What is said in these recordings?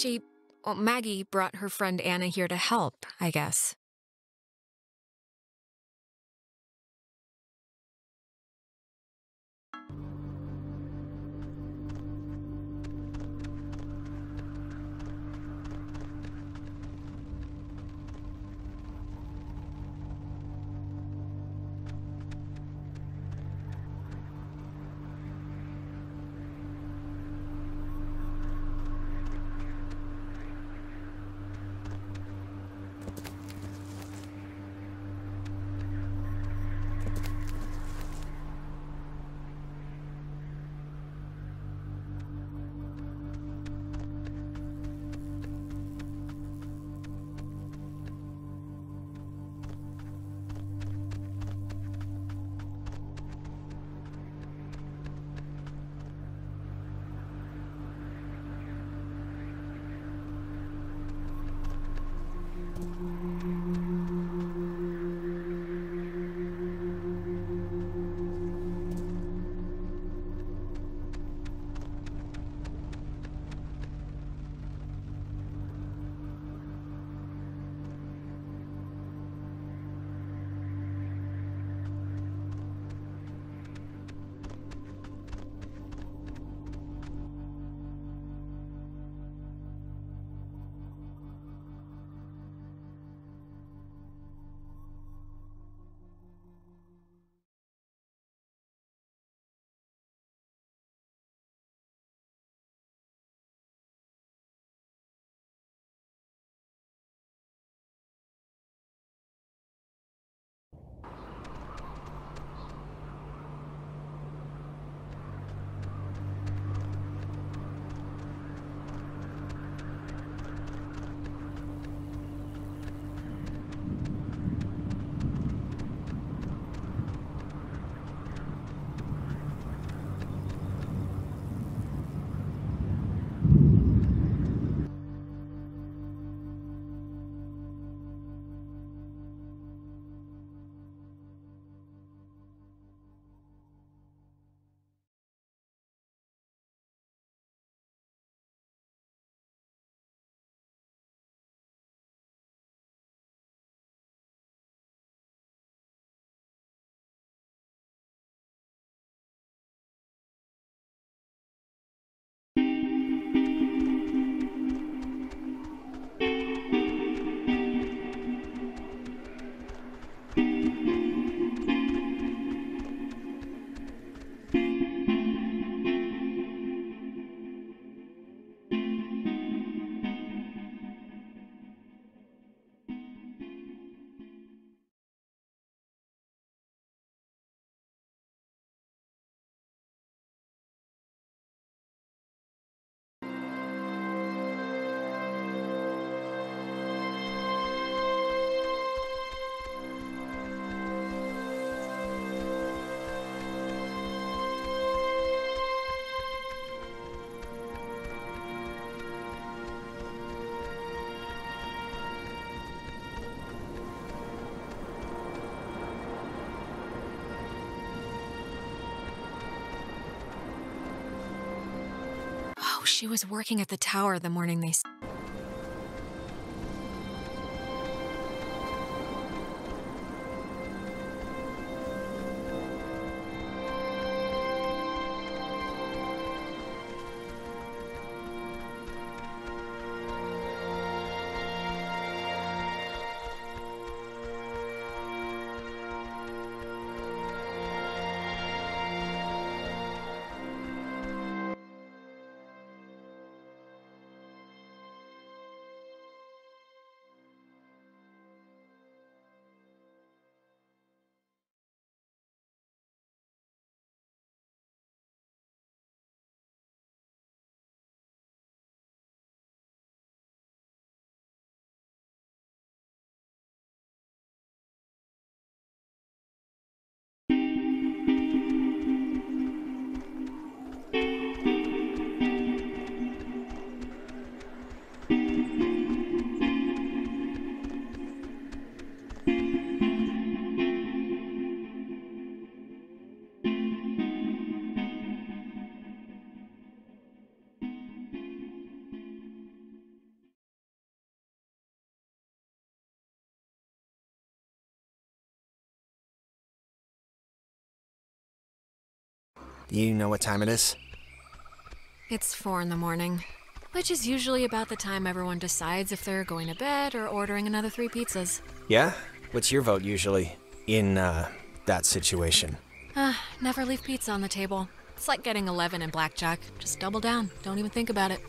She. Well, Maggie brought her friend Anna here to help, I guess. She was working at the tower the morning they. You know what time it is? It's four in the morning, which is usually about the time everyone decides if they're going to bed or ordering another three pizzas. Yeah? What's your vote usually? In, uh, that situation? Ah, never leave pizza on the table. It's like getting 11 in blackjack. Just double down. Don't even think about it.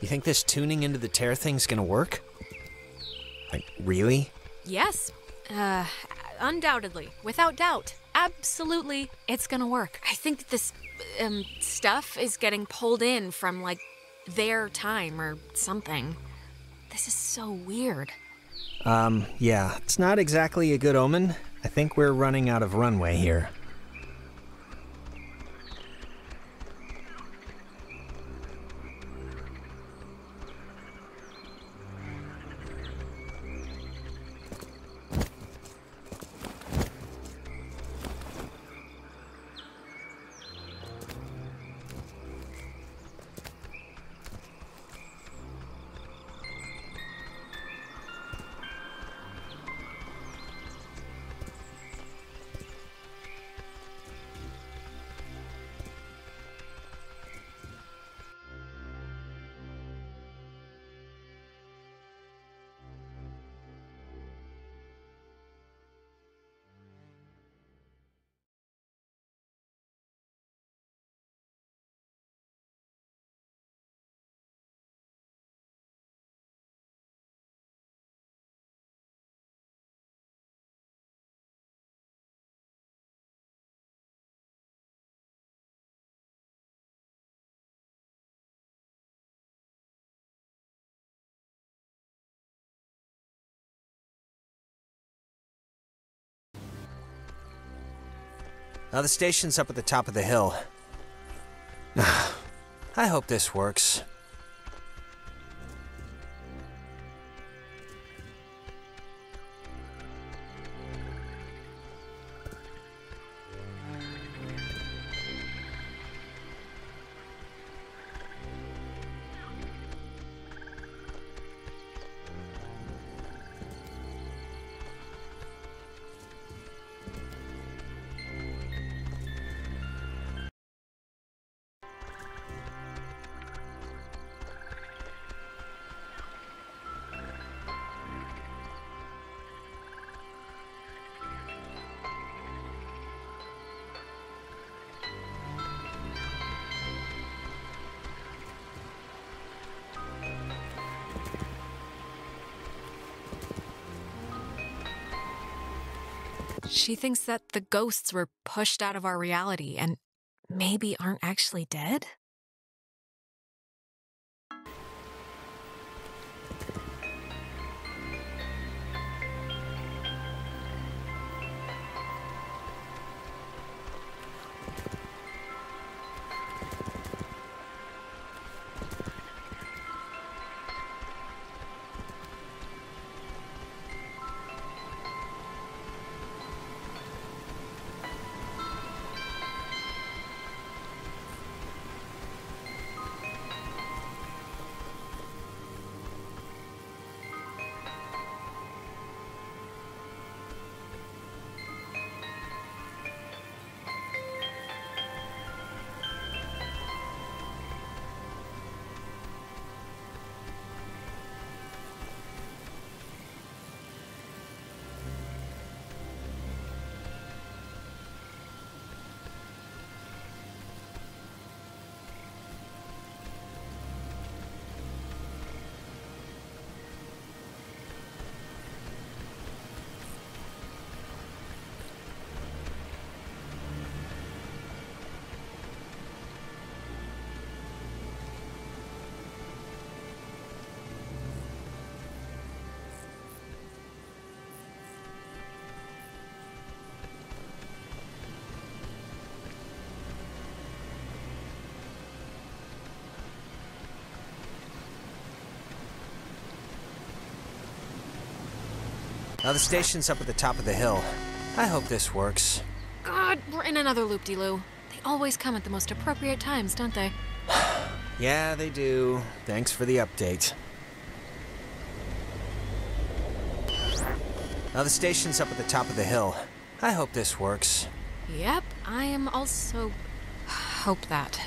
You think this tuning into the tear thing's gonna work? Like, really? Yes. Uh, undoubtedly. Without doubt. Absolutely, it's gonna work. I think this, um, stuff is getting pulled in from, like, their time or something. This is so weird. Um, yeah, it's not exactly a good omen. I think we're running out of runway here. Now the station's up at the top of the hill. I hope this works. She thinks that the ghosts were pushed out of our reality and maybe aren't actually dead? Now the station's up at the top of the hill. I hope this works. God, we're in another loop de loo. They always come at the most appropriate times, don't they? Yeah, they do. Thanks for the update. Now the station's up at the top of the hill. I hope this works. Yep, I am also hope that.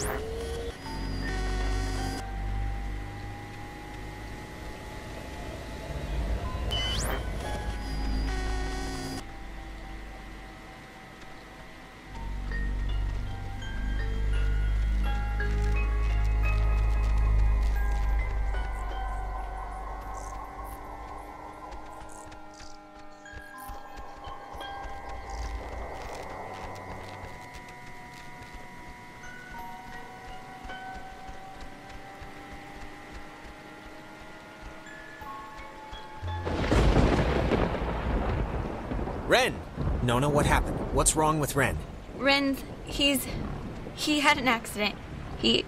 you Ren! Nona, what happened? What's wrong with Ren? Ren, he's. He had an accident. He.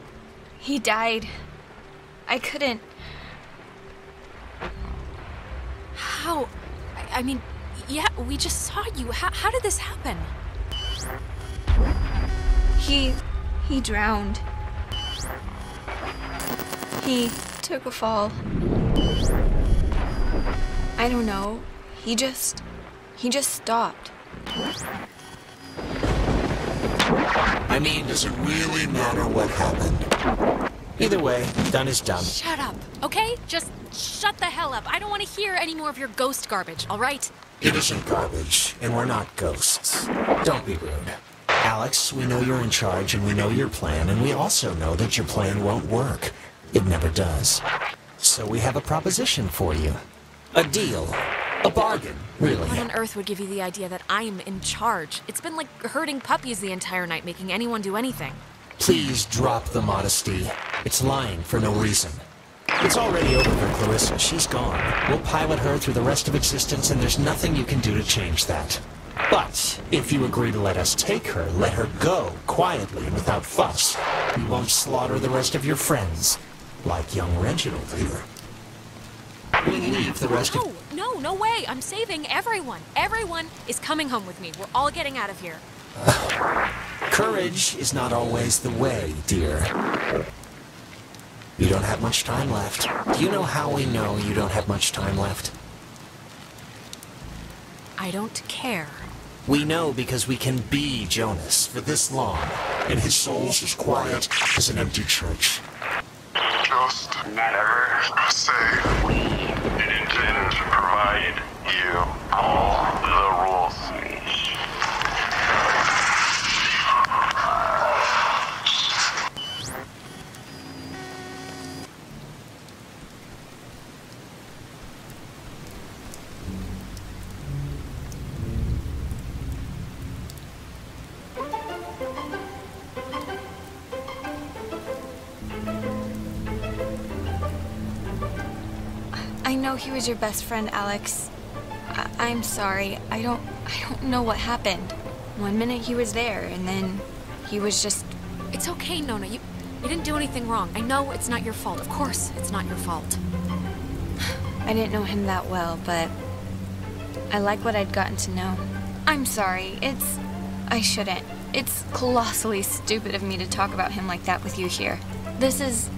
He died. I couldn't. How? I, I mean, yeah, we just saw you. How, how did this happen? He. He drowned. He took a fall. I don't know. He just. He just stopped. I mean, Does it really matter what happened? either way, done is done. Shut up, okay? Just shut the hell up. I don't want to hear any more of your ghost garbage, all right? It isn't garbage. And we're not ghosts. Don't be rude. Alex, we know you're in charge and we know your plan, and we also know that your plan won't work. It never does. So we have a proposition for you. A deal. A bargain, really. What on earth would give you the idea that I'm in charge? It's been like herding puppies the entire night, making anyone do anything. Please drop the modesty. It's lying for no reason. It's already over for Clarissa. She's gone. We'll pilot her through the rest of existence, and there's nothing you can do to change that. But if you agree to let us take her, let her go quietly and without fuss. We won't slaughter the rest of your friends, like young Reginald here. We leave the rest of. No, no, no way. I'm saving everyone. Everyone is coming home with me. We're all getting out of here. Courage is not always the way, dear. You don't have much time left. Do you know how we know you don't have much time left? I don't care. We know because we can be Jonas for this long. And his soul's as quiet as an empty church. Just never say we didn't you all know he was your best friend, Alex. I- I'm sorry. I don't. I don't know what happened. One minute he was there, and then he was just. It's okay, Nona. You you didn't do anything wrong. I know it's not your fault. Of course, it's not your fault. I didn't know him that well, but I like what I'd gotten to know. I'm sorry. It's. I shouldn't. It's colossally stupid of me to talk about him like that with you here. This is.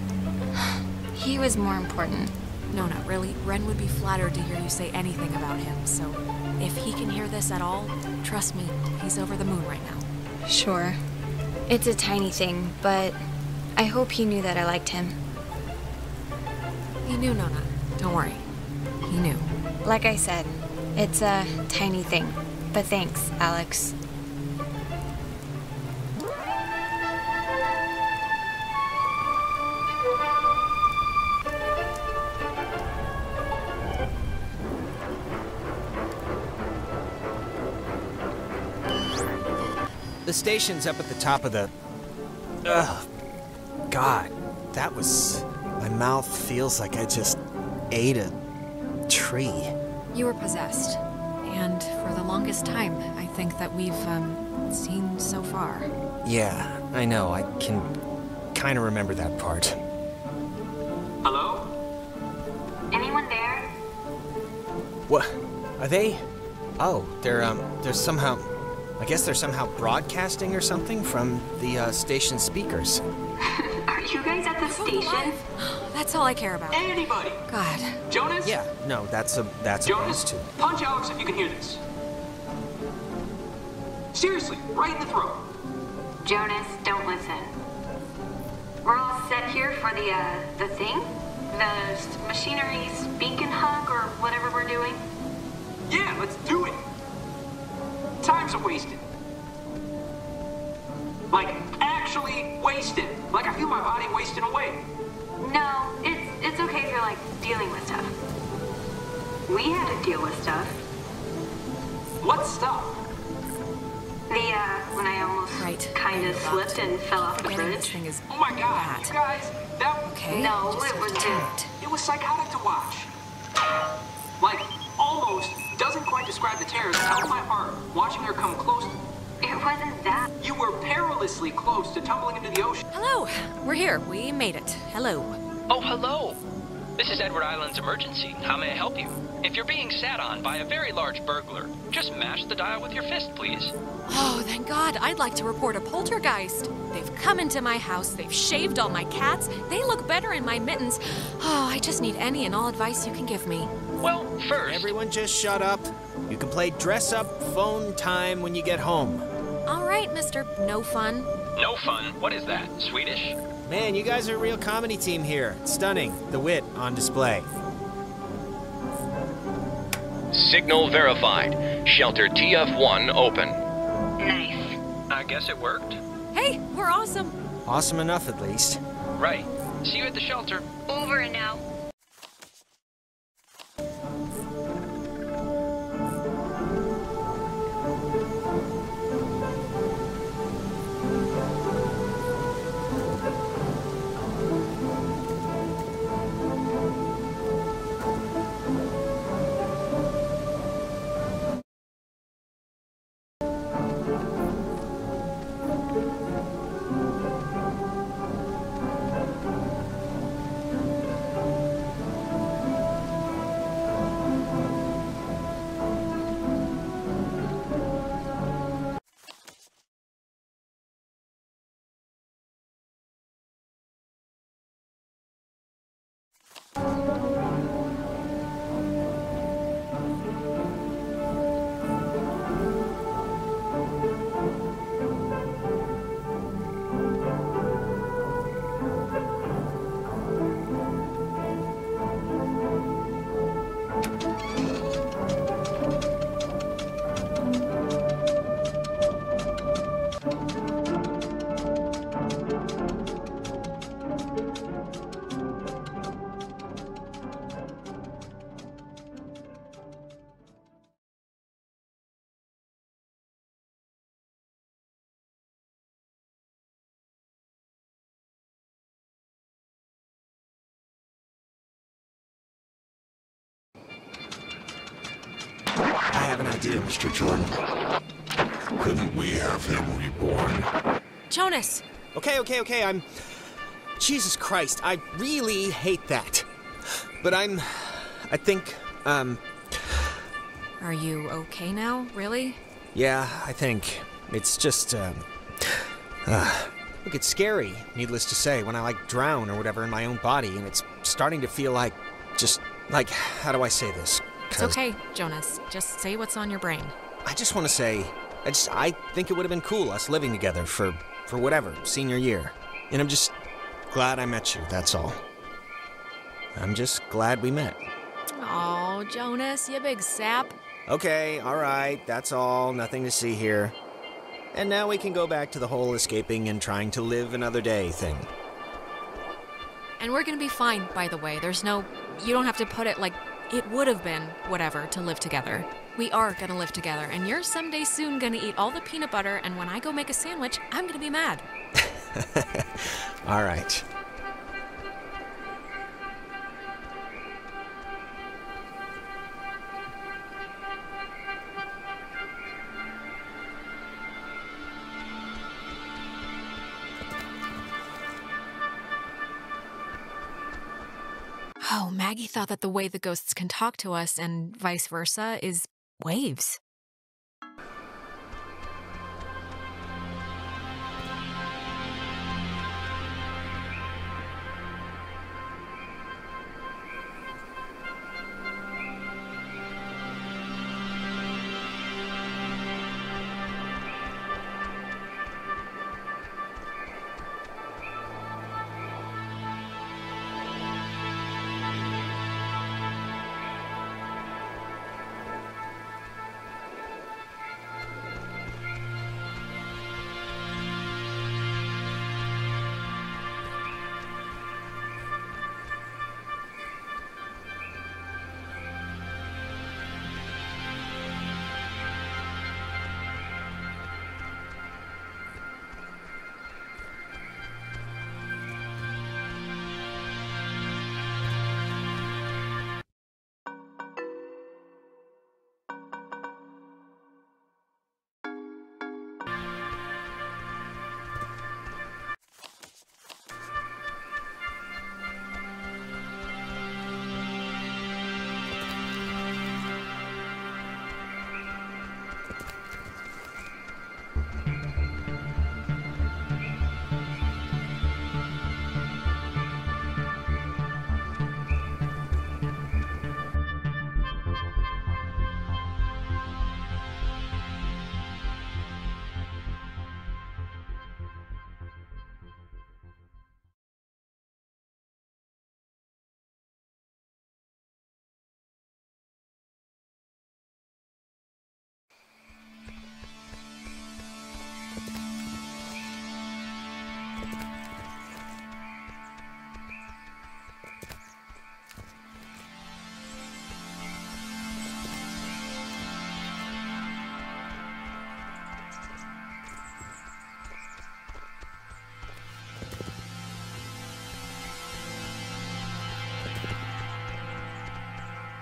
He was more important. Nona, really, Ren would be flattered to hear you say anything about him. So, if he can hear this at all, trust me, he's over the moon right now. Sure. It's a tiny thing, but I hope he knew that I liked him. He knew, Nona. Don't worry. He knew. Like I said, it's a tiny thing. But thanks, Alex. The station's up at the top of the. Ugh. God, that was. My mouth feels like I just ate a tree. You were possessed. And for the longest time, I think that we've, um, seen so far. Yeah, I know. I can kind of remember that part. Hello? Anyone there? What? Are they? Oh, they're um, they're somehow. I guess they're somehow broadcasting or something from the uh, station speakers. Are you guys at the station? That's all I care about. Anybody? God. Jonas? Yeah, no, that's a that's a bonus Jonas, too. punch Alex if you can hear this. Seriously, right in the throat. Jonas, don't listen. We're all set here for the, uh, the thing? The s- machinery speak hug or whatever we're doing? Yeah, let's do it. Time's a wasted. Like, actually wasted. Like, I feel my body wasting away. No, it's, it's okay if you're, like, dealing with stuff. We had to deal with stuff. What stuff? The, uh, when I almost Right. kinda slipped and fell off the Forgetting bridge. is Oh my god, bad. you guys, that Okay. No, it was to it. It was psychotic to watch. Like, almost doesn't quite describe the terrors out of my heart watching her come close. It wasn't that. You were perilously close to tumbling into the ocean. Hello. We're here. We made it. Hello. Oh, hello. This is Edward Island's emergency. How may I help you? If you're being sat on by a very large burglar, just mash the dial with your fist, please. Oh, thank God. I'd like to report a poltergeist. They've come into my house. They've shaved all my cats. They look better in my mittens. Oh, I just need any and all advice you can give me. Well, first, Everyone just shut up. You can play dress up phone time when you get home. All right, Mr. No Fun. no fun. What is that? Swedish? Man, you guys are a real comedy team here. Stunning. The wit on display. Signal verified. Shelter TF1 open. Nice. I guess it worked. Hey, we're awesome. Awesome enough, at least. Right. See you at the shelter. Over and out. Have an idea, Mr. Jordan. Couldn't we have him reborn? Jonas. Okay, okay, okay. I'm. Jesus Christ, I really hate that. But I'm. I think, um. Are you okay now? Really? Yeah, I think. It's just, um. Uh, look, it's scary, needless to say, when I, like, drown or whatever in my own body, and it's starting to feel like. Just. Like, how do I say this? It's okay, Jonas. Just say what's on your brain. I just want to say. I just. I think it would have been cool us living together for. for whatever, senior year. And I'm just. glad I met you, that's all. I'm just glad we met. Oh, Jonas, you big sap. Okay, alright, that's all, nothing to see here. And now we can go back to the whole escaping and trying to live another day thing. And we're gonna be fine, by the way. There's no. You don't have to put it like it would have been, whatever, to live together. We are gonna live together, and you're someday soon gonna eat all the peanut butter, and when I go make a sandwich, I'm gonna be mad. Alright. Oh, Maggie thought that the way the ghosts can talk to us and vice versa is waves.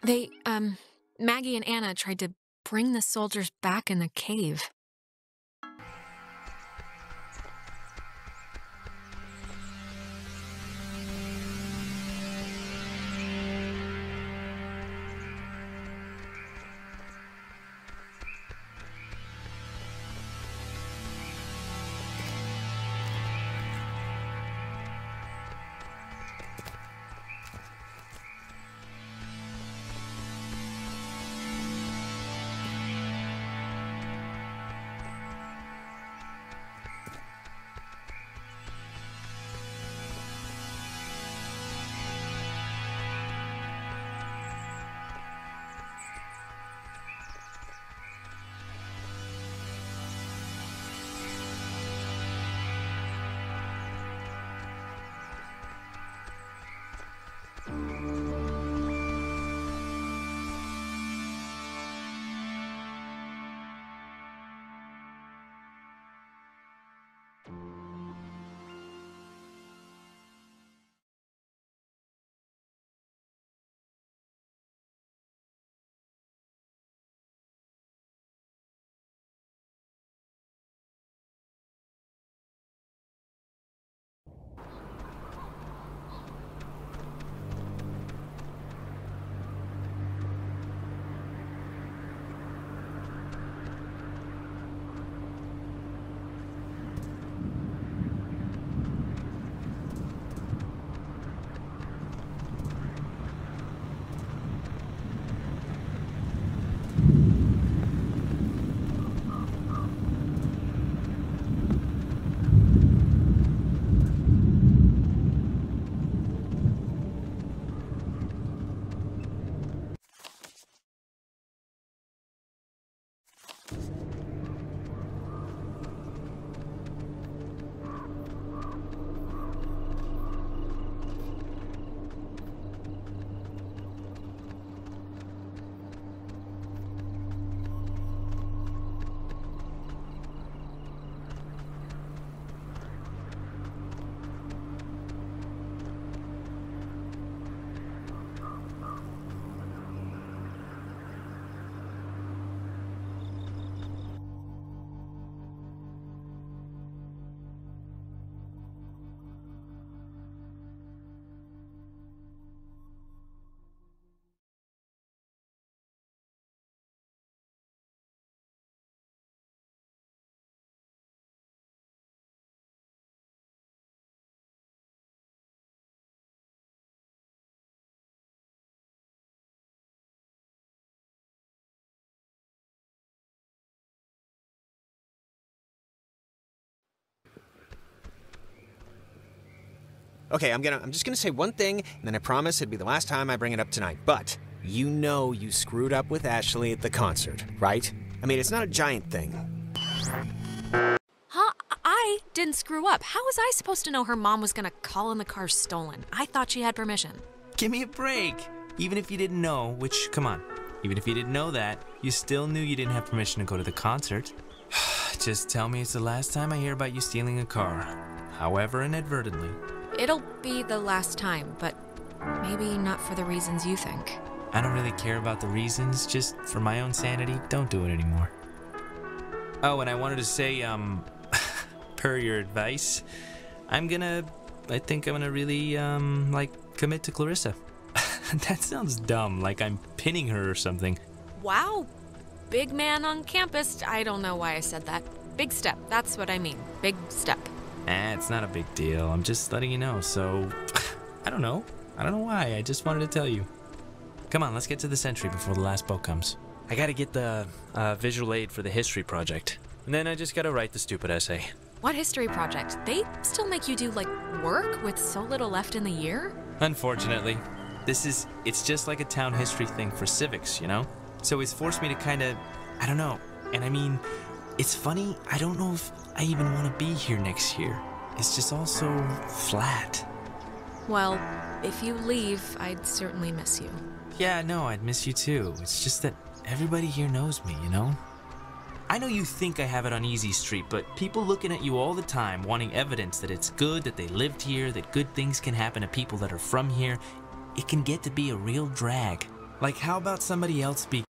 They, um, Maggie and Anna tried to bring the soldiers back in the cave. some Okay, I'm gonna I'm just gonna say one thing, and then I promise it'd be the last time I bring it up tonight. But you know you screwed up with Ashley at the concert, right? I mean, it's not a giant thing. Huh? I didn't screw up. How was I supposed to know her mom was gonna call in the car stolen? I thought she had permission. Give me a break. Even if you didn't know, which, come on, even if you didn't know that, you still knew you didn't have permission to go to the concert. Just tell me it's the last time I hear about you stealing a car, however inadvertently. It'll be the last time, but maybe not for the reasons you think. I don't really care about the reasons, just for my own sanity, don't do it anymore. Oh, and I wanted to say, um, per your advice, I'm gonna, I think I'm gonna really, um, like, commit to Clarissa. that sounds dumb, like I'm pinning her or something. Wow, big man on campus. I don't know why I said that. Big step, that's what I mean. Big step. Eh, it's not a big deal. I'm just letting you know, so. I don't know. I don't know why. I just wanted to tell you. Come on, let's get to the Sentry before the last boat comes. I gotta get the uh, visual aid for the history project. And then I just gotta write the stupid essay. What history project? They still make you do, like, work with so little left in the year? Unfortunately, this is. It's just like a town history thing for civics, you know? So it's forced me to kinda. I don't know. And I mean, it's funny, I don't know if I even wanna be here next year. It's just all so flat. Well, if you leave, I'd certainly miss you. Yeah, no, I'd miss you too. It's just that everybody here knows me, you know? I know you think I have it on Easy Street, but people looking at you all the time wanting evidence that it's good, that they lived here, that good things can happen to people that are from here, it can get to be a real drag. Like, how about somebody else be